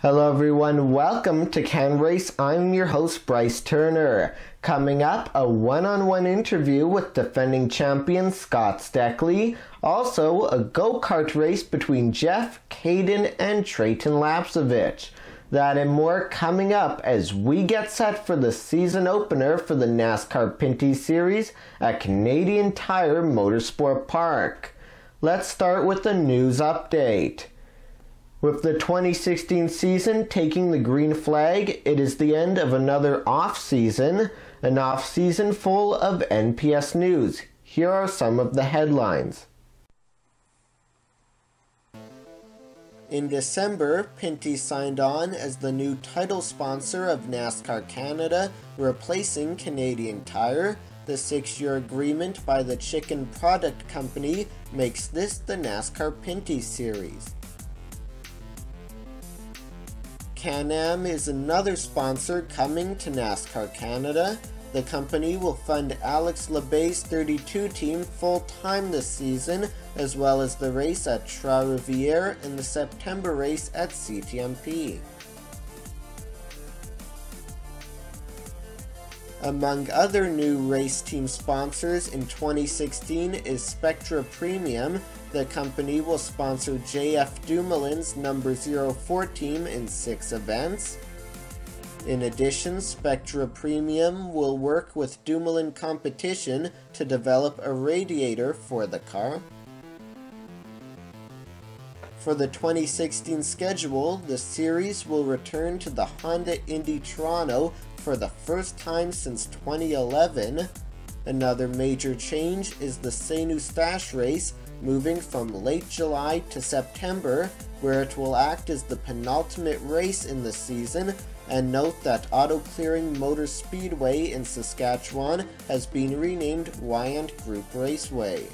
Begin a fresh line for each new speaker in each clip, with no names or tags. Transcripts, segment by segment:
Hello, everyone. Welcome to Can Race. I'm your host, Bryce Turner. Coming up, a one on one interview with defending champion Scott Steckly. Also, a go kart race between Jeff, Cayden, and Treyten Lapcevich. That and more coming up as we get set for the season opener for the NASCAR Pinty's Series at Canadian Tire Motorsport Park. Let's start with the news update. With the 2016 season taking the green flag, it is the end of another off season, an off season full of NPS news. Here are some of the headlines. In December, Pinty's signed on as the new title sponsor of NASCAR Canada, replacing Canadian Tire. The six year agreement by the Chicken Product Company makes this the NASCAR Pinty's Series. Can-Am is another sponsor coming to NASCAR Canada. The company will fund Alex Labbé's 32 team full-time this season, as well as the race at Trois-Rivières and the September race at CTMP. Among other new race team sponsors in 2016 is Spectra Premium, the company will sponsor JF Dumoulin's number 04 team in six events. In addition, Spectra Premium will work with Dumoulin Competition to develop a radiator for the car. For the 2016 schedule, the series will return to the Honda Indy Toronto for the first time since 2011. Another major change is the Saint Eustache race moving from late July to September, where it will act as the penultimate race in the season, and note that Auto Clearing Motor Speedway in Saskatchewan has been renamed Wyant Group Raceway.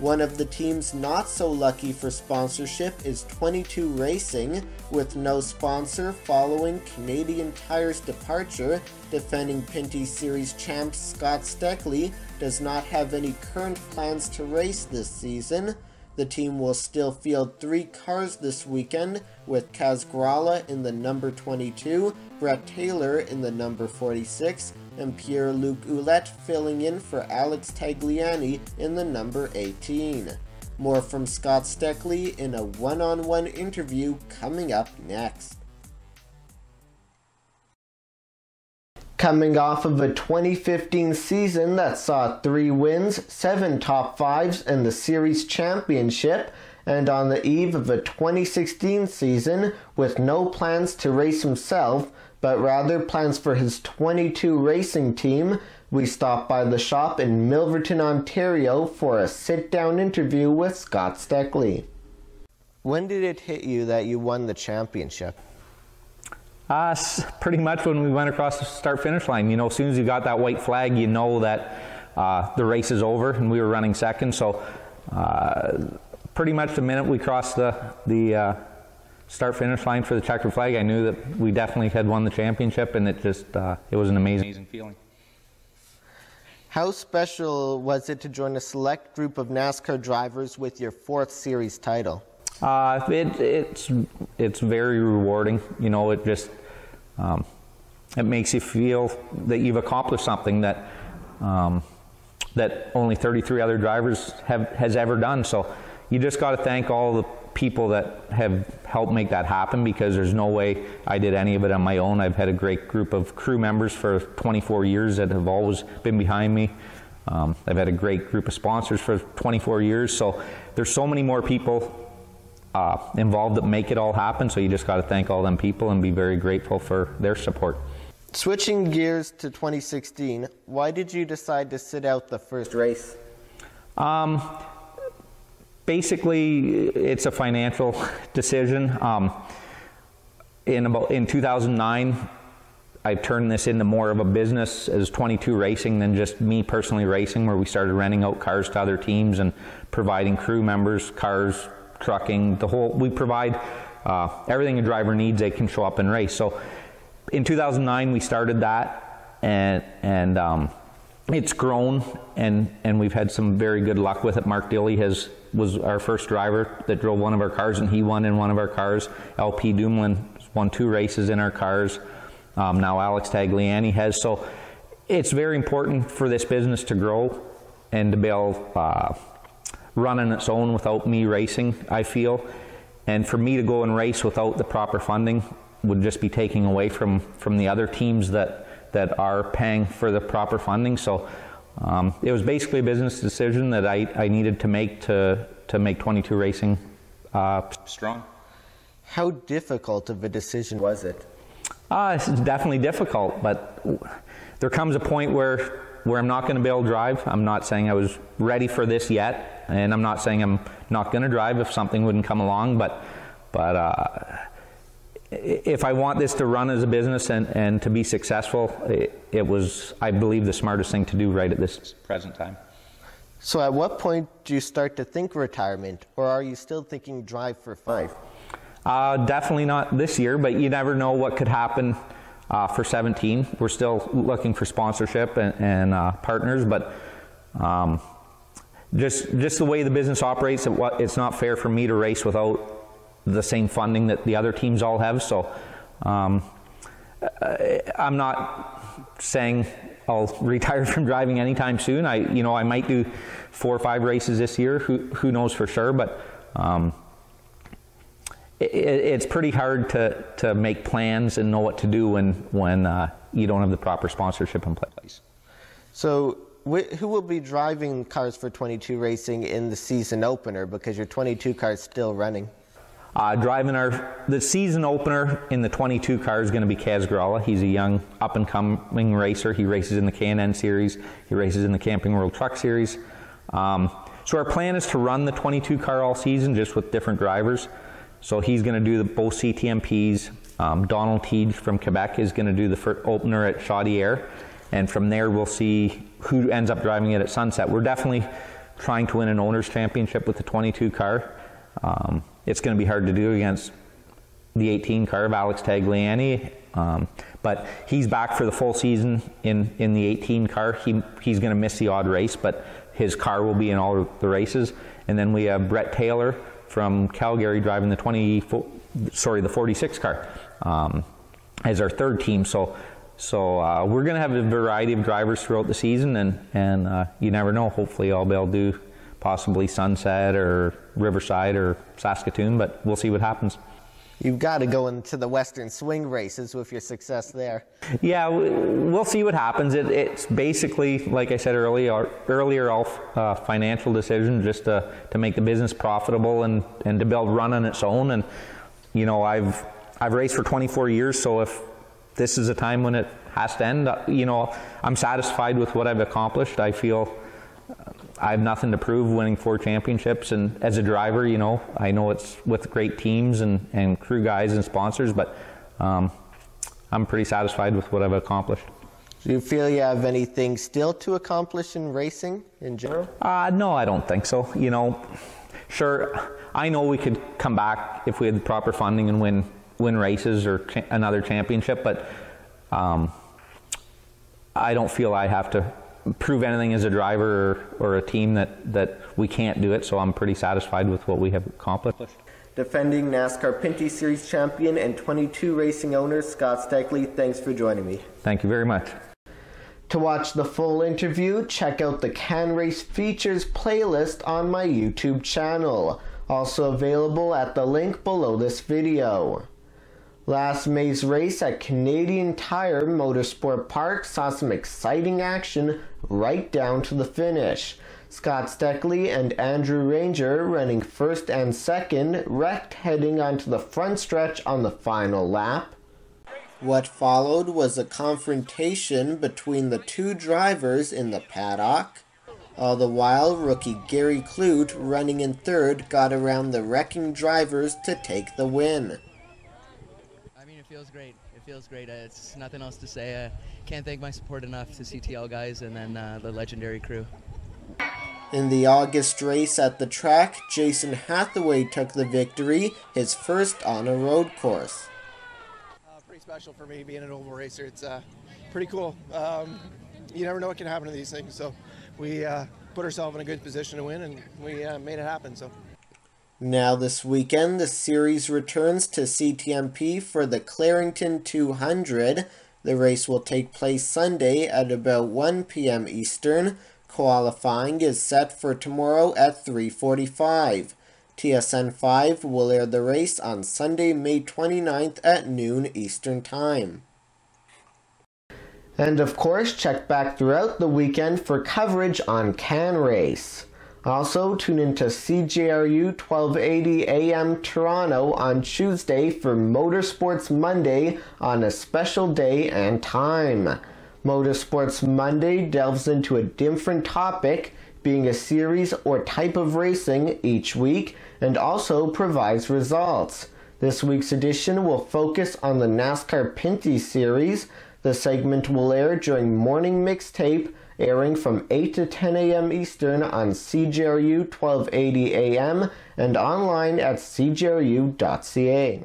One of the teams not so lucky for sponsorship is 22 Racing, with no sponsor following Canadian Tire's departure. Defending Pinty's Series champ Scott Steckly does not have any current plans to race this season. The team will still field three cars this weekend, with Kaz Grala in the number 22, Brett Taylor in the number 46, and Pierre-Luc Ouellette filling in for Alex Tagliani in the number 18. More from Scott Steckly in a one-on-one interview coming up next. Coming off of a 2015 season that saw three wins, seven top fives, and the series championship, and on the eve of a 2016 season with no plans to race himself, but rather plans for his 22 racing team, we stopped by the shop in Milverton, Ontario for a sit down interview with Scott Steckly. When did it hit you that you won the championship?
Uh, pretty much when we went across the start finish line. You know, as soon as you got that white flag, you know that uh, the race is over, and we were running second. So, uh, pretty much the minute we crossed the the uh, start finish line for the checkered flag, I knew that we definitely had won the championship, and it just uh, it was an amazing, amazing feeling.
How special was it to join a select group of NASCAR drivers with your fourth series title?
Uh, it, it's it's very rewarding. You know, it just um, it makes you feel that you've accomplished something that um, that only 33 other drivers have has ever done. So you just got to thank all the people that have helped make that happen because there's no way I did any of it on my own. I've had a great group of crew members for 24 years that have always been behind me. Um, I've had a great group of sponsors for 24 years. So there's so many more people uh, involved that make it all happen. So you just got to thank all them people and be very grateful for their support.
Switching gears to 2016, why did you decide to sit out the first race?
Um, basically, it's a financial decision. Um, in about in 2009, I turned this into more of a business as 22 Racing than just me personally racing, where we started renting out cars to other teams and providing crew members cars, trucking, the whole. We provide uh, everything a driver needs. They can show up and race. So, in 2009, we started that, and and um, it's grown, and and we've had some very good luck with it. Mark Dilley has was our first driver that drove one of our cars, and he won in one of our cars. LP Dumoulin won two races in our cars. Um, now Alex Tagliani has so. It's very important for this business to grow and to be able uh, run on its own without me racing. I feel, and for me to go and race without the proper funding would just be taking away from from the other teams that that are paying for the proper funding. So um, it was basically a business decision that I, I needed to make to, to make 22 Racing uh, strong.
How difficult of a decision was it?
Uh, it's definitely difficult, but there comes a point where where I'm not going to be able to drive. I'm not saying I was ready for this yet, and I'm not saying I'm not going to drive if something wouldn't come along. But but uh, if I want this to run as a business and, and to be successful, it, it, was, I believe, the smartest thing to do right at this present time.
So, at what point do you start to think retirement, or are you still thinking drive for five?
Uh, definitely not this year, but you never know what could happen uh, for 17. We're still looking for sponsorship and, and uh, partners, but um, just just the way the business operates, it, it's not fair for me to race without the same funding that the other teams all have. So um, I'm not saying I'll retire from driving anytime soon. I, you know, I might do four or five races this year. Who, who knows for sure? But um, it, it's pretty hard to, to make plans and know what to do when when uh, you don't have the proper sponsorship in place.
So. Who will be driving cars for 22 Racing in the season opener because your 22 car is still running?
Uh, driving our the season opener in the 22 car is going to be Kaz Grala. He's a young up and coming racer. He races in the K&N series. He races in the Camping World Truck Series. Um, so our plan is to run the 22 car all season, just with different drivers. So he's going to do the, both CTMPs. Um, Donald Theetge from Quebec is going to do the first opener at Chaudière, and from there we'll see who ends up driving it at Sunset. We're definitely trying to win an owners championship with the 22 car. Um, it's going to be hard to do against the 18 car of Alex Tagliani. Um, but he's back for the full season in, in the 18 car. He, he's going to miss the odd race, but his car will be in all the races. And then we have Brett Taylor from Calgary driving the 20, sorry, the 46 car um, as our third team. So, so uh, we're going to have a variety of drivers throughout the season, and and uh, you never know. Hopefully, I'll be able to do possibly Sunset or Riverside or Saskatoon, but we'll see what happens.
You've got to go into the Western Swing races with your success there.
Yeah, we'll see what happens. It, it's basically, like I said earlier, earlier, all uh, financial decision just to, to make the business profitable and, and to build run on its own. And you know, I've I've raced for 24 years, so if this is a time when it has to end, uh, you know, I'm satisfied with what I've accomplished. I feel I have nothing to prove winning four championships. And as a driver, you know, I know it's with great teams and, and crew guys and sponsors, but um, I'm pretty satisfied with what I've accomplished.
Do you feel you have anything still to accomplish in racing in general?
Uh, no, I don't think so. You know, sure, I know we could come back if we had the proper funding and win win races or cha- another championship, but um, I don't feel I have to prove anything as a driver or, or, a team that, that we can't do it. So I'm pretty satisfied with what we have accomplished.
Defending NASCAR Pinty's Series champion and 22 racing owner Scott Steckly, thanks for joining me.
Thank you very much.
To watch the full interview, check out the CanRace Features playlist on my YouTube channel, also available at the link below this video. Last May's race at Canadian Tire Motorsport Park saw some exciting action right down to the finish. Scott Steckly and Andrew Ranger running first and second, wrecked heading onto the front stretch on the final lap. What followed was a confrontation between the two drivers in the paddock. All the while, rookie Gary Klutt, running in third, got around the wrecking drivers to take the win
feels great. It feels great. Uh, it's nothing else to say. I can't thank my support enough to CTL guys and then uh, the legendary crew.
In the August race at the track, Jason Hathaway took the victory, his first on a road course.
Uh, pretty special for me being an oval racer. It's uh, pretty cool. Um, you never know what can happen to these things. So we uh, put ourselves in a good position to win, and we uh, made it happen. So.
Now, this weekend, the series returns to CTMP for the Clarington 200. The race will take place Sunday at about 1 p.m. Eastern. Qualifying is set for tomorrow at 3:45. TSN 5 will air the race on Sunday, May 29th at noon Eastern Time. And of course, check back throughout the weekend for coverage on Can Race. Also, tune into CJRU 1280 AM Toronto on Tuesday for Motorsports Monday on a special day and time. Motorsports Monday delves into a different topic, being a series or type of racing each week, and also provides results. This week's edition will focus on the NASCAR Pinty's Series. The segment will air during morning mixtape airing from 8 to 10 a.m. Eastern on CJRU 1280 AM and online at cjru.ca.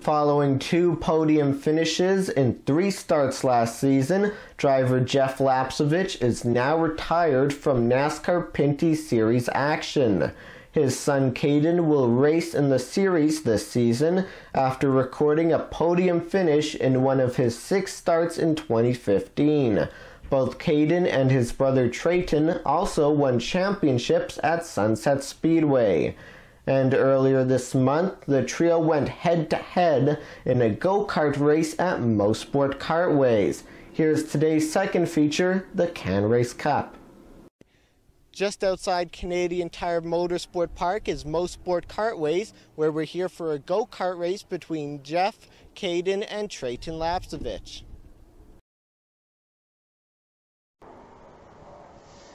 Following two podium finishes in three starts last season, driver Jeff Lapcevich is now retired from NASCAR Pinty's Series action. His son Cayden will race in the series this season after recording a podium finish in one of his six starts in 2015. Both Cayden and his brother Treyten also won championships at Sunset Speedway. And earlier this month, the trio went head to head in a go kart race at Mosport Kartways. Here's today's second feature the Can Race Cup. Just outside Canadian Tire Motorsport Park is Mosport Kartways, where we're here for a go kart race between Jeff, Cayden, and Treyten Lapcevich.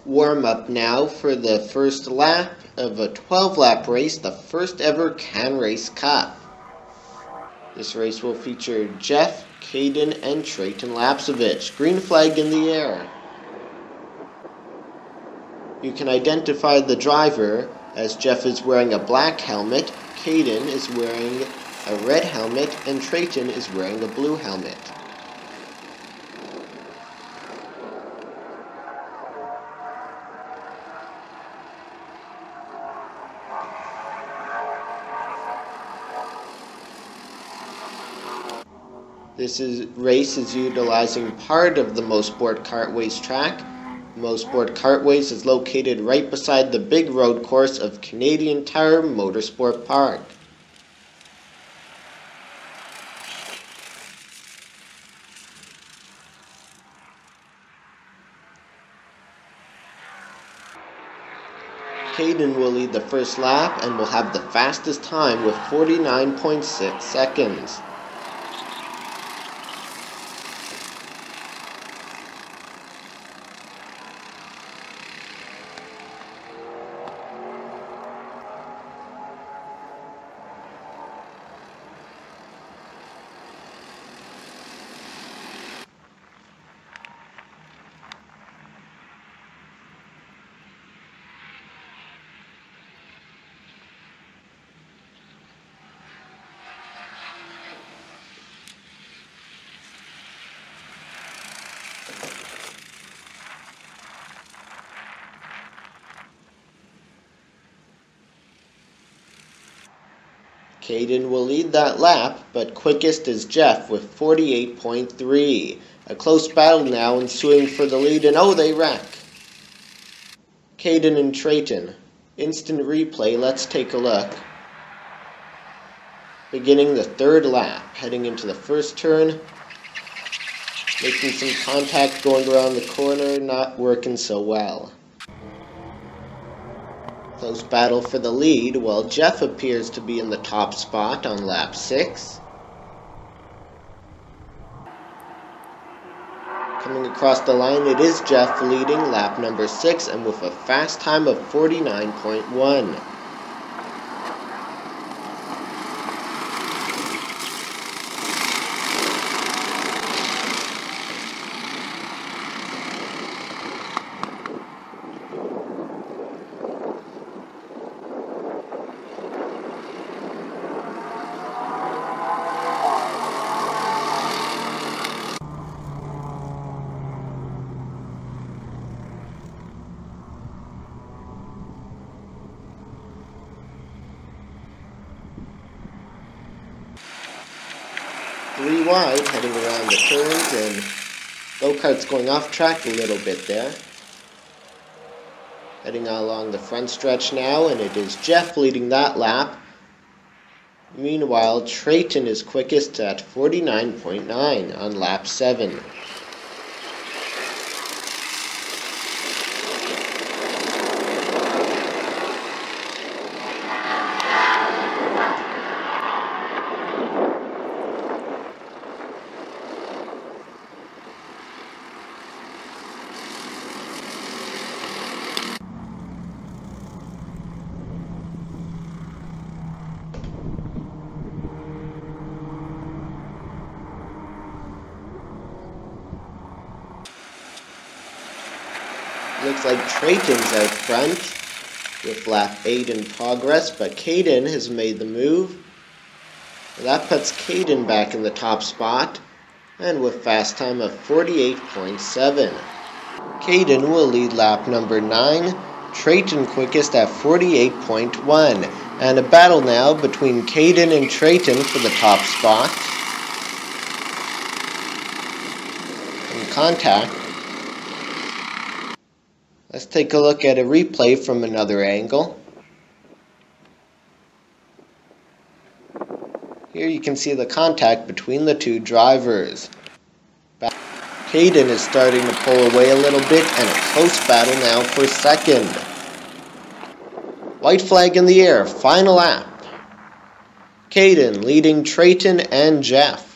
Warm up now for the first lap of a 12 lap race, the first ever Can Race Cup. This race will feature Jeff, Cayden, and Treyten Lapcevich. Green flag in the air. You can identify the driver as Jeff is wearing a black helmet, Cayden is wearing a red helmet, and Treyten is wearing a blue helmet. This is, race is utilizing part of the Mosport Kartways track. Mosport Kartways is located right beside the big road course of Canadian Tire Motorsport Park. Cayden will lead the first lap and will have the fastest time with 49.6 seconds. Cayden will lead that lap, but quickest is Jeff with 48.3. A close battle now ensuing for the lead, and oh, they wreck. Cayden and Treyten. Instant replay, let's take a look. Beginning the third lap, heading into the first turn. Making some contact going around the corner, not working so well. Close battle for the lead, while Jeff appears to be in the top spot on lap 6. Coming across the line, it is Jeff leading lap number 6 and with a fast time of 49.1. wide, heading around the turns, and go-kart's going off track a little bit there. Heading along the front stretch now, and it is Jeff leading that lap. Meanwhile, Treyten is quickest at 49.9 on lap 7. Treyten's out front with lap 8 in progress, but Cayden has made the move. That puts Cayden back in the top spot, and with fast time of 48.7. Cayden will lead lap number 9, Treyten quickest at 48.1, and a battle now between Cayden and Treyten for the top spot. In contact. Let's take a look at a replay from another angle. Here you can see the contact between the two drivers. Cayden is starting to pull away a little bit and a close battle now for second. White flag in the air, final lap. Cayden leading Treyten and Jeff.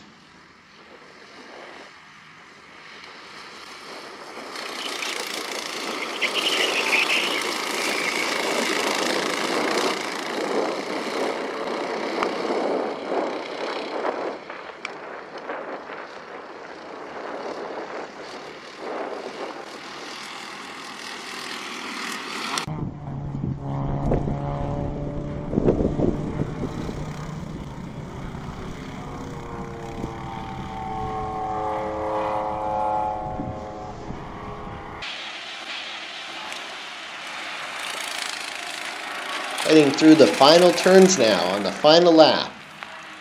Heading through the final turns now on the final lap.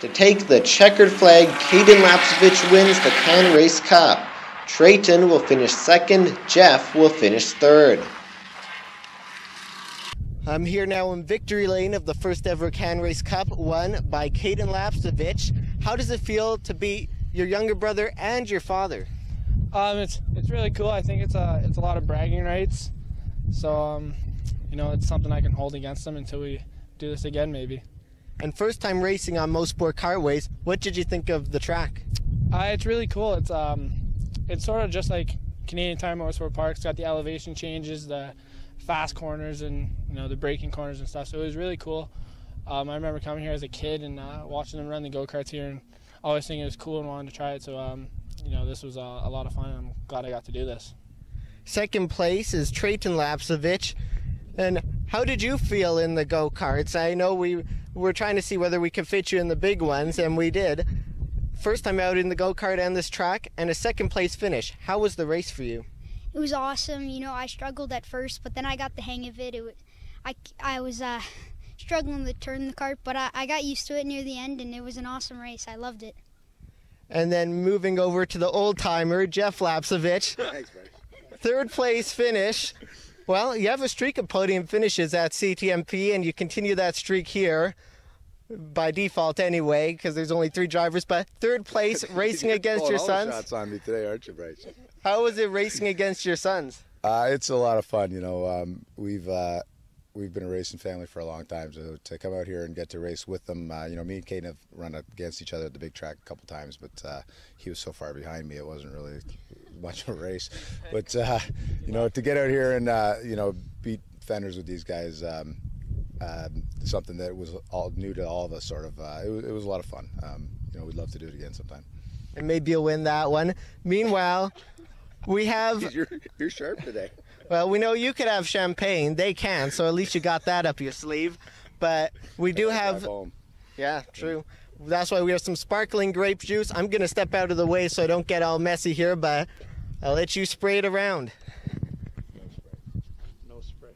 To take the checkered flag, Cayden Lapcevich wins the Can Race Cup. Treyten will finish second, Jeff will finish third. I'm here now in victory lane of the first ever Can Race Cup, won by Cayden Lapcevich. How does it feel to beat your younger brother and your father?
Um, it's it's really cool. I think it's a it's a lot of bragging rights. So um, you know, it's something I can hold against them until we do this again, maybe.
And first time racing on Mosport Kartways, what did you think of the track?
Uh, it's really cool. It's um, it's sort of just like Canadian Tire Motorsport Park. It's got the elevation changes, the fast corners, and you know the braking corners and stuff. So it was really cool. Um, I remember coming here as a kid and uh, watching them run the go karts here, and always thinking it was cool and wanted to try it. So um, you know, this was a, a lot of fun. I'm glad I got to do this.
Second place is Treyten Lapcevich. And how did you feel in the go karts? I know we were trying to see whether we could fit you in the big ones, and we did. First time out in the go kart and this track, and a second place finish. How was the race for you?
It was awesome. You know, I struggled at first, but then I got the hang of it. It was, I, I was uh, struggling to turn the cart, but I, I got used to it near the end, and it was an awesome race. I loved it.
And then moving over to the old timer, Jeff Lapcevich.
Thanks, buddy.
Third place finish. Well, you have a streak of podium finishes at CTMP, and you continue that streak here by default anyway, because there's only three drivers. But third place, racing against your
all the
sons.
Shots on me today, aren't you, Bryce?
How was it racing against your sons?
Uh, it's a lot of fun. You know, um, we've uh, we've been a racing family for a long time. So to come out here and get to race with them, uh, you know, me and Cayden have run against each other at the big track a couple times, but uh, he was so far behind me, it wasn't really much of a race. But uh, you know, to get out here and uh, you know beat fenders with these guys. Um, um, something that was all new to all of us, sort of. Uh, it, was, it was a lot of fun. Um, you know, we'd love to do it again sometime.
And maybe you'll win that one. Meanwhile, we have,
You're, you're sharp today.
well, we know you could have champagne. They can, so at least you got that up your sleeve. But we do have, yeah, true. That's why we have some sparkling grape juice. I'm going to step out of the way so I don't get all messy here, but I'll let you spray it around.
No spray.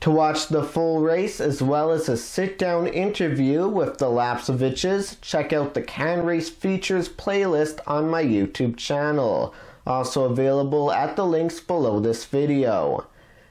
To watch the full race as well as a sit down interview with the Lapceviches, check out the Can Race Features playlist on my YouTube channel, also available at the links below this video.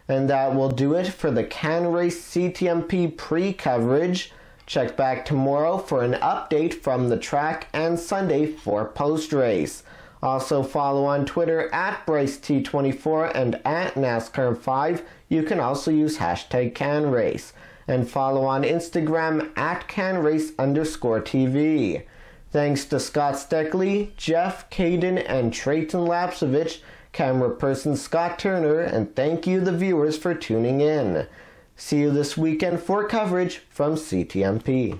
And that will do it for the Can Race CTMP pre coverage. Check back tomorrow for an update from the track and Sunday for post race. Also follow on Twitter at BryceT24 and at NASCAR5. You can also use hashtag CanRace. And follow on Instagram at CanRace underscore TV. Thanks to Scott Steckly, Jeff Cayden, and Treyten Lapcevich, camera person Scott Turner, and thank you the viewers for tuning in. See you this weekend for coverage from CTMP.